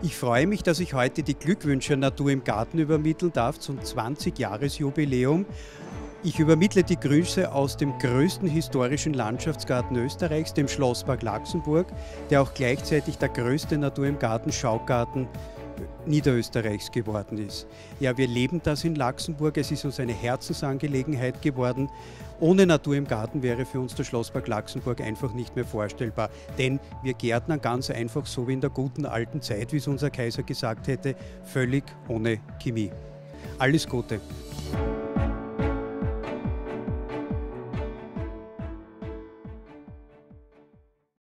Ich freue mich, dass ich heute die Glückwünsche Natur im Garten übermitteln darf zum 20-Jahres-Jubiläum. Ich übermittle die Grüße aus dem größten historischen Landschaftsgarten Österreichs, dem Schlosspark Laxenburg, der auch gleichzeitig der größte Natur im Garten Schaugarten Niederösterreichs geworden ist. Ja, wir leben das in Laxenburg. Es ist uns eine Herzensangelegenheit geworden. Ohne Natur im Garten wäre für uns der Schlosspark Laxenburg einfach nicht mehr vorstellbar. Denn wir gärtnern ganz einfach so wie in der guten alten Zeit, wie es unser Kaiser gesagt hätte, völlig ohne Chemie. Alles Gute!